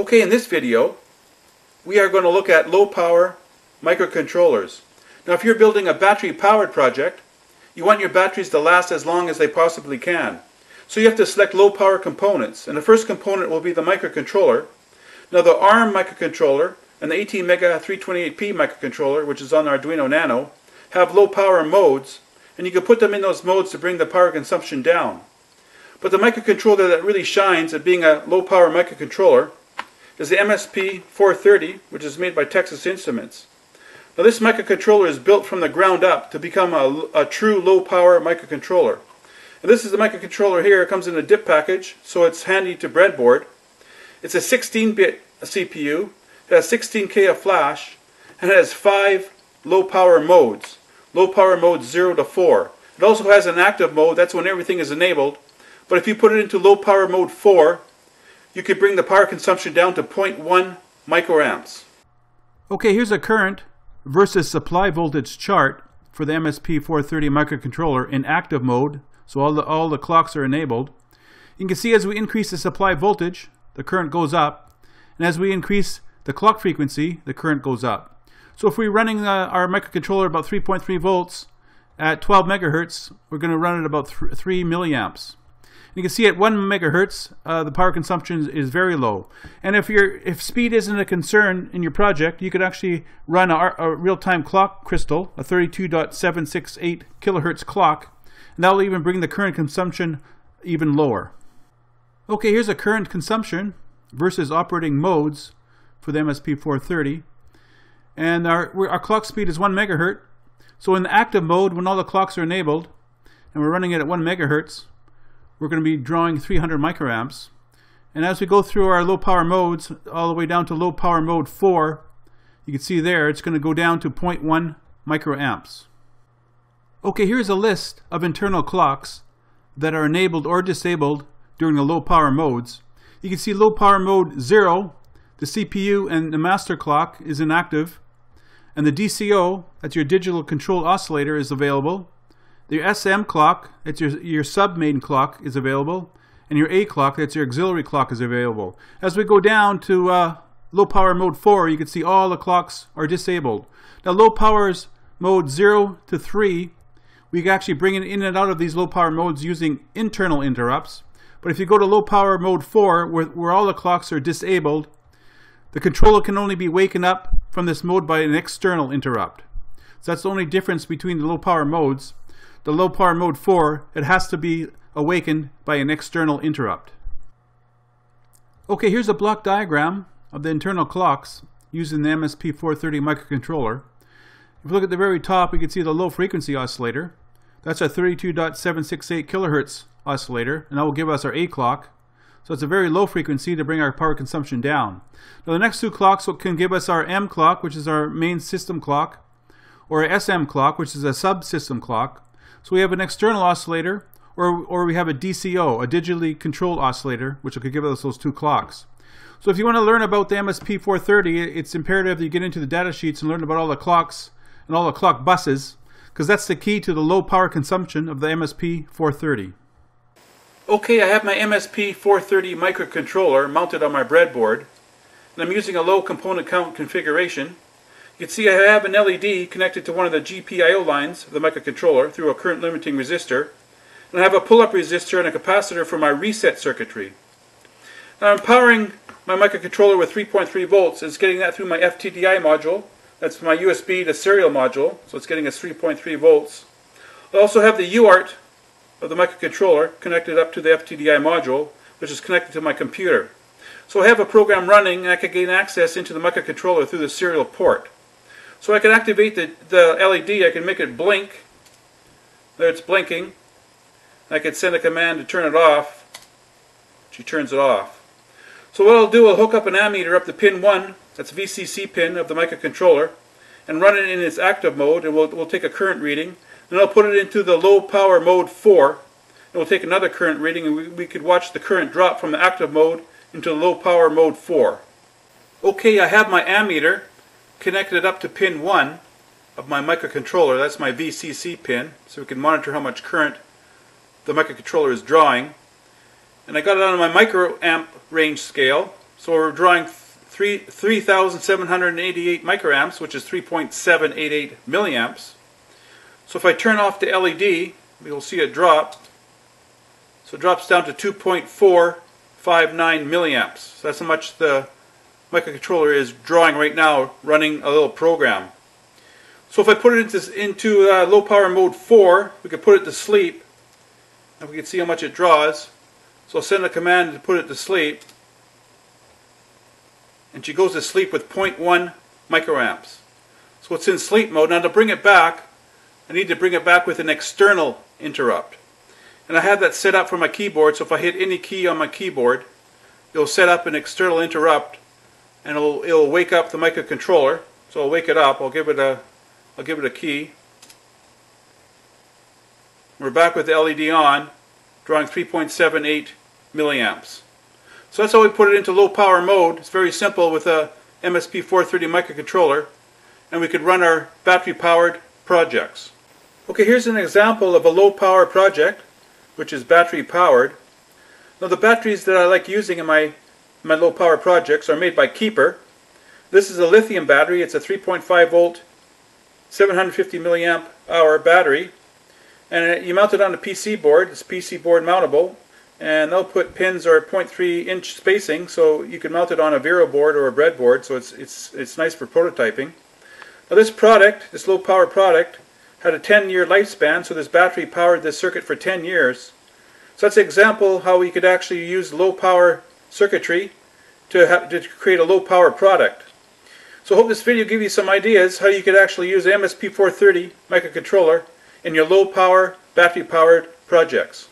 Okay, in this video, we are going to look at low power microcontrollers. Now if you're building a battery powered project, you want your batteries to last as long as they possibly can. So you have to select low power components, and the first component will be the microcontroller. Now the ARM microcontroller and the ATmega 328P microcontroller, which is on the Arduino Nano, have low power modes, and you can put them in those modes to bring the power consumption down. But the microcontroller that really shines at being a low power microcontroller is the MSP 430, which is made by Texas Instruments. Now this microcontroller is built from the ground up to become a, a true low power microcontroller. And this is the microcontroller here, it comes in a dip package, so it's handy to breadboard. It's a 16-bit CPU, it has 16K of flash, and it has five low power modes. Low power mode 0 to 4. It also has an active mode, that's when everything is enabled. But if you put it into low power mode 4, you could bring the power consumption down to 0.1 microamps. Okay, here's a current versus supply voltage chart for the MSP430 microcontroller in active mode, so all the, all the clocks are enabled. You can see as we increase the supply voltage, the current goes up, and as we increase the clock frequency, the current goes up. So if we're running uh, our microcontroller about 3.3 volts at 12 megahertz, we're going to run it about th 3 milliamps. You can see at 1 megahertz, uh, the power consumption is very low. And if your if speed isn't a concern in your project, you could actually run a, a real-time clock crystal, a 32.768 kilohertz clock, and that will even bring the current consumption even lower. Okay, here's a current consumption versus operating modes for the MSP430. And our, our clock speed is 1 megahertz. So in the active mode, when all the clocks are enabled, and we're running it at 1 megahertz, we're going to be drawing 300 microamps. And as we go through our low power modes, all the way down to low power mode 4, you can see there it's going to go down to 0.1 microamps. Okay, here's a list of internal clocks that are enabled or disabled during the low power modes. You can see low power mode 0, the CPU and the master clock is inactive. And the DCO, that's your digital control oscillator, is available. The SM clock, that's your, your sub main clock, is available. And your A clock, that's your auxiliary clock, is available. As we go down to uh, low power mode 4, you can see all the clocks are disabled. Now low powers mode 0 to 3, we can actually bring it in and out of these low power modes using internal interrupts. But if you go to low power mode 4, where, where all the clocks are disabled, the controller can only be waken up from this mode by an external interrupt. So that's the only difference between the low power modes. The low power mode 4, it has to be awakened by an external interrupt. Okay, here's a block diagram of the internal clocks using the MSP430 microcontroller. If we look at the very top, we can see the low frequency oscillator. That's a 32.768 kilohertz oscillator, and that will give us our A clock. So it's a very low frequency to bring our power consumption down. Now the next two clocks can give us our M clock, which is our main system clock, or a SM clock, which is a subsystem clock. So we have an external oscillator, or, or we have a DCO, a digitally controlled oscillator, which could give us those two clocks. So if you want to learn about the MSP430, it's imperative that you get into the data sheets and learn about all the clocks and all the clock buses, because that's the key to the low power consumption of the MSP430. Okay, I have my MSP430 microcontroller mounted on my breadboard, and I'm using a low component count configuration. You can see I have an LED connected to one of the GPIO lines of the microcontroller through a current limiting resistor, and I have a pull-up resistor and a capacitor for my reset circuitry. Now I'm powering my microcontroller with 3.3 volts. It's getting that through my FTDI module. That's my USB to serial module, so it's getting us 3.3 volts. I also have the UART of the microcontroller connected up to the FTDI module, which is connected to my computer. So I have a program running and I can gain access into the microcontroller through the serial port. So I can activate the, the LED, I can make it blink. There it's blinking. I can send a command to turn it off. She turns it off. So what I'll do, I'll hook up an ammeter up to pin 1, that's VCC pin of the microcontroller, and run it in its active mode, and we'll, we'll take a current reading. Then I'll put it into the low power mode 4. And we'll take another current reading and we, we could watch the current drop from the active mode into the low power mode 4. Okay, I have my ammeter connected it up to pin 1 of my microcontroller. That's my VCC pin, so we can monitor how much current the microcontroller is drawing. And I got it on my microamp range scale, So we're drawing three 3,788 microamps, which is 3.788 milliamps. So if I turn off the LED, you'll see it drop. So it drops down to 2.459 milliamps. So that's how much the microcontroller is drawing right now, running a little program. So if I put it into, into uh, low power mode 4, we could put it to sleep. And we can see how much it draws. So I'll send a command to put it to sleep. And she goes to sleep with 0.1 microamps. So it's in sleep mode. Now to bring it back, I need to bring it back with an external interrupt. And I have that set up for my keyboard, so if I hit any key on my keyboard, it'll set up an external interrupt and it'll, it'll wake up the microcontroller. So I'll wake it up, I'll give it a I'll give it a key. We're back with the LED on, drawing 3.78 milliamps. So that's how we put it into low power mode. It's very simple with a MSP430 microcontroller, and we could run our battery powered projects. Okay, here's an example of a low power project, which is battery powered. Now the batteries that I like using in my, my low power projects are made by Keeper. This is a lithium battery. It's a 3.5 volt 750 milliamp hour battery and you mount it on a PC board, it's PC board mountable and they'll put pins or 0.3 inch spacing so you can mount it on a Vero board or a breadboard so it's, it's, it's nice for prototyping. Now this product, this low power product, had a 10 year lifespan so this battery powered this circuit for 10 years. So that's an example how we could actually use low power circuitry to, to create a low power product. So I hope this video gave you some ideas how you could actually use MSP430 microcontroller in your low power, battery powered projects.